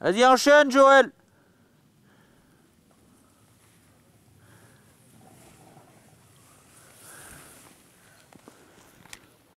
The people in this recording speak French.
Vas-y, enchaîne, Joël.